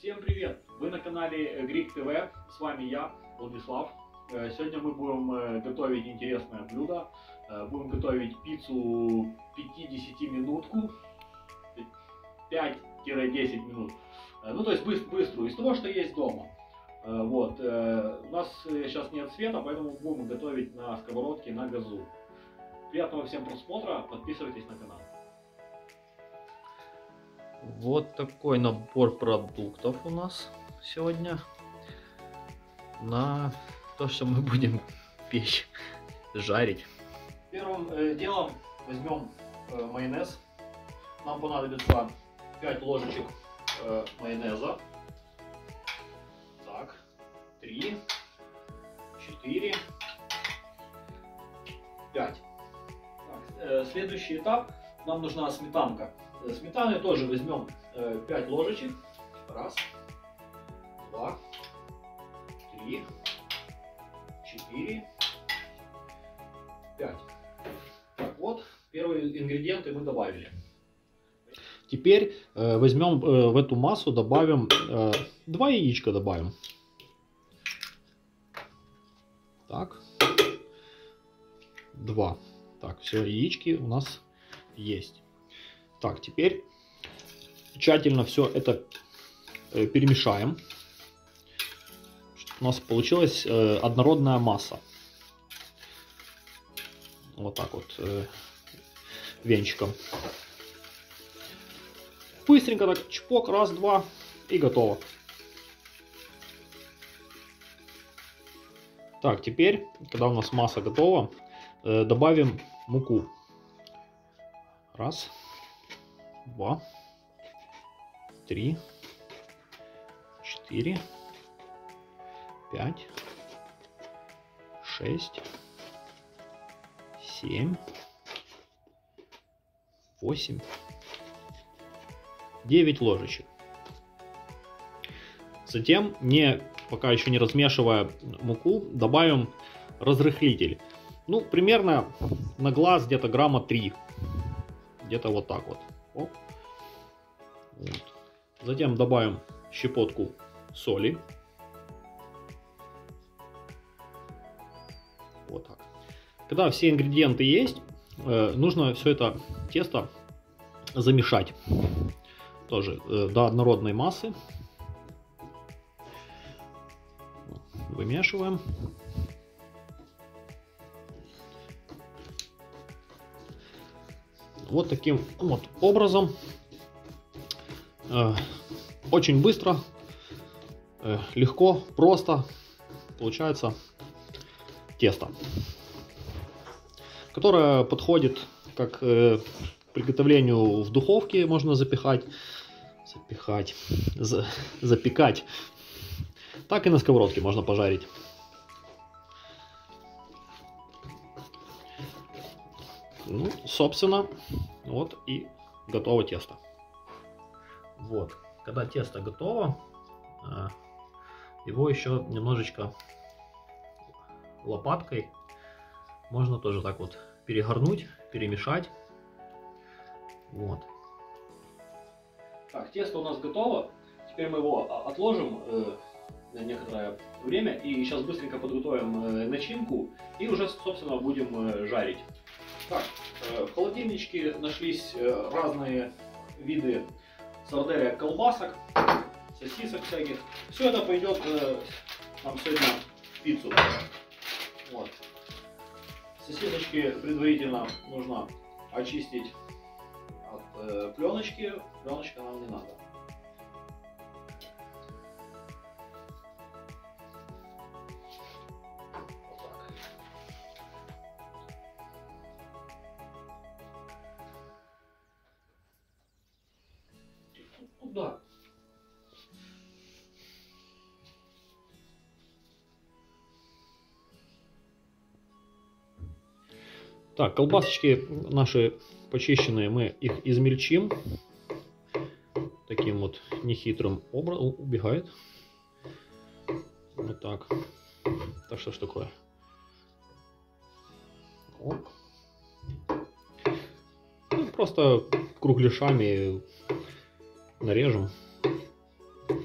Всем привет! Вы на канале Грик ТВ, с вами я, Владислав. Э, Сегодня мы будем э, готовить интересное блюдо. Э, Будем готовить пиццу 50 минутку, 5-10 минут. Ну, то есть быс- быструю, из того, что есть дома. Вот. У нас сейчас нет света, поэтому будем готовить на сковородке на газу. Приятного всем просмотра, подписывайтесь на канал. Вот такой набор продуктов у нас сегодня на то, что мы будем печь, жарить. Первым э, делом возьмем э, майонез. Нам понадобится 5 ложечек э, майонеза. Так, 3, 4, 5. Так, э, следующий этап. Нам нужна сметанка. Э, Сметаны тоже возьмем э, 5 ложечек. Раз, два, три, четыре, пять. Так, вот первые ингредиенты мы добавили. Теперь э, возьмем э, в эту массу, добавим э, два яичка добавим. Так. Два. Так, все, яички у нас есть. Так, теперь тщательно все это э, перемешаем. У нас получилась э, однородная масса. Вот так вот э, венчиком. Быстренько так чпок, раз, два и готово. Так, теперь, когда у нас масса готова, добавим муку. Раз, два, три, четыре, пять, шесть, семь, восемь, 9 ложечек. Затем, не, пока еще не размешивая муку, добавим разрыхлитель. Ну, примерно на глаз где-то грамма 3. Где-то вот так вот. Вот. Затем добавим щепотку соли. Вот так. Когда все ингредиенты есть, э, нужно все это тесто замешать тоже э, до однородной массы. Вымешиваем. Вот таким вот образом. Э, очень быстро, э, легко, просто получается тесто, которое подходит как э, к приготовлению в духовке можно запихать, запихать, за- запекать. Так и на сковородке можно пожарить. Ну, собственно, вот и готово тесто. Вот, когда тесто готово, а, его еще немножечко лопаткой можно тоже так вот перегорнуть, перемешать. Вот. Так, тесто у нас готово. Теперь мы его а, отложим э, на некоторое время и сейчас быстренько подготовим э, начинку и уже, собственно, будем э, жарить. Так, в холодильничке нашлись разные виды сарделя колбасок, сосисок всяких. Все это пойдет э, нам сегодня в пиццу. Вот. Сосисочки предварительно нужно очистить от э, пленочки. Пленочка нам не надо. Так, колбасочки наши почищенные, мы их измельчим. Таким вот нехитрым образом убегает. Вот так. Так что ж такое? Оп. Ну, просто кругляшами нарежем.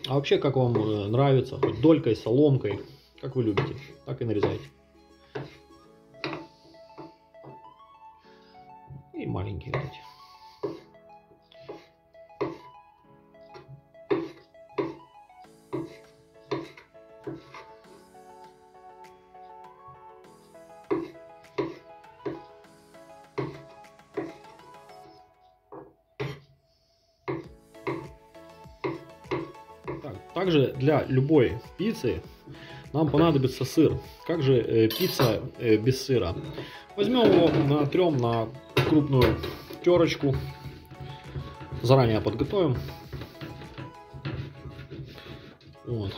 А вообще, как вам э, нравится, хоть долькой, соломкой, как вы любите, так и нарезайте. Также для любой пиццы нам понадобится сыр. Как же э, пицца э, без сыра? Возьмем его, натрем на крупную терочку. Заранее подготовим. Вот.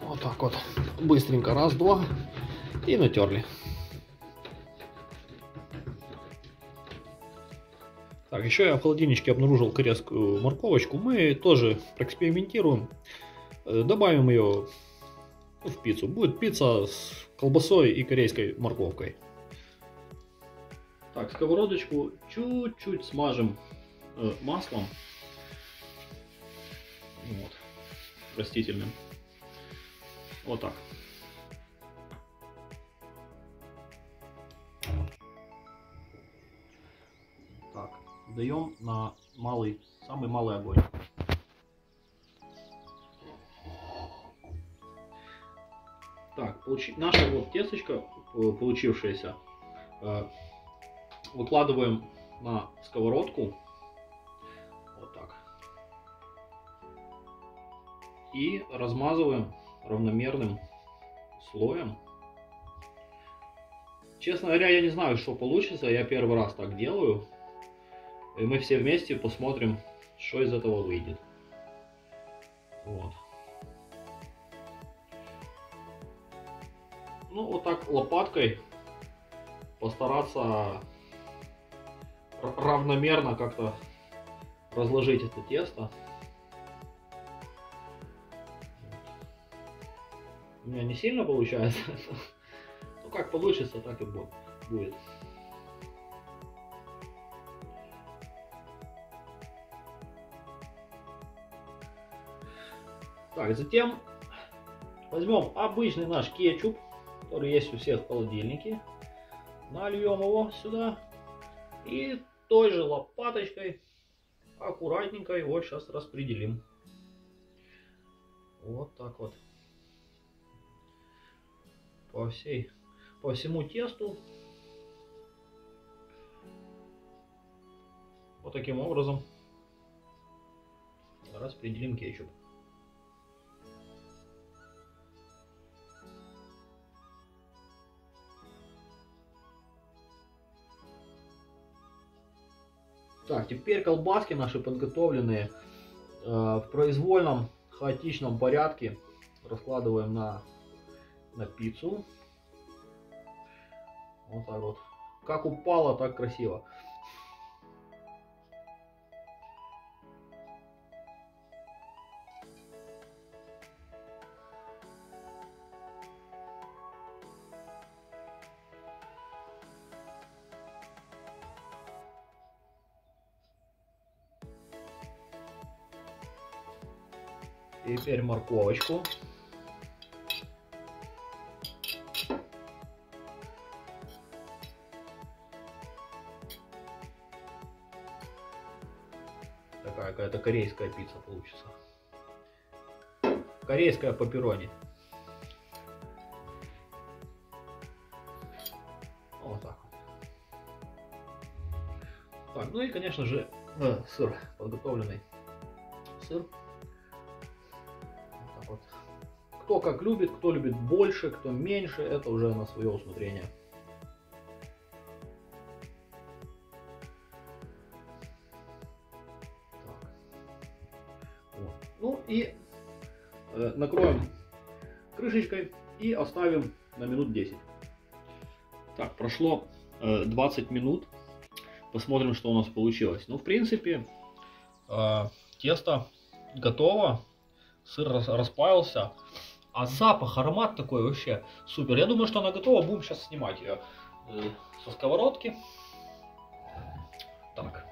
Вот так вот. Быстренько. Раз, два. И натерли. Так, еще я в холодильничке обнаружил корейскую морковочку. Мы тоже проэкспериментируем. Э, Добавим ее в пиццу. Будет пицца с колбасой и корейской морковкой. Так, сковородочку чуть-чуть смажем э, маслом. Вот. Растительным. Вот. Так, даем на малый, самый малый огонь. Так, получи... наша вот тесточка э, получившаяся э, выкладываем на сковородку. Вот так. И размазываем равномерным слоем. Честно говоря, я не знаю, что получится. Я первый раз так делаю. И мы все вместе посмотрим, что из этого выйдет. Вот. Ну, вот так лопаткой постараться равномерно как-то разложить это тесто. У меня не сильно получается. Ну, как получится, так и бу- будет. Так, затем возьмем обычный наш кетчуп, который есть у всех в холодильнике. Нальем его сюда. И той же лопаточкой аккуратненько его сейчас распределим. Вот так вот. По всей, по всему тесту. Вот таким образом распределим кетчуп. Так, теперь колбаски наши подготовленные э, в произвольном хаотичном порядке раскладываем на, на пиццу. Вот так вот. Как упало, так красиво. Теперь морковочку. Такая какая-то корейская пицца получится. Корейская пепперони. Вот так. Так, ну и конечно же э, сыр, подготовленный сыр. Кто как любит, кто любит больше, кто меньше, это уже на свое усмотрение. Вот. Ну и э, накроем крышечкой и оставим на минут 10. Так, прошло э, 20 минут. Посмотрим, что у нас получилось. Ну, в принципе, э, тесто готово. Сыр рас- расплавился. А запах, аромат такой вообще супер. Я думаю, что она готова. Будем сейчас снимать ее э, со сковородки. Так.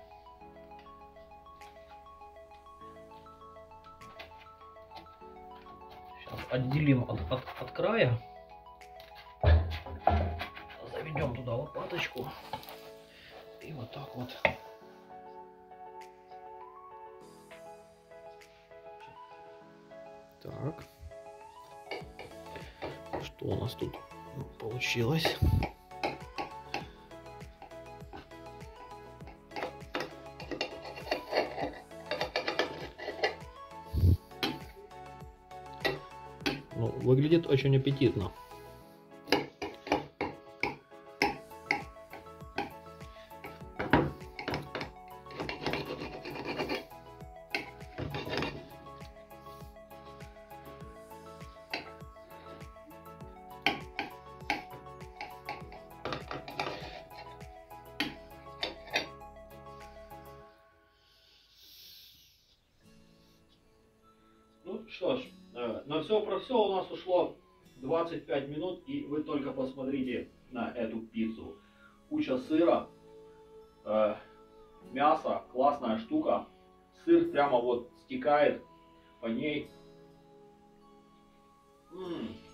Сейчас отделим от, от, от края. Заведем туда лопаточку. И вот так вот. Так. Что у нас тут получилось? Ну, выглядит очень аппетитно. Что ж, э, на все про все у нас ушло 25 минут, и вы только посмотрите на эту пиццу. Куча сыра, э, мясо, классная штука. Сыр прямо вот стекает по ней. М, м.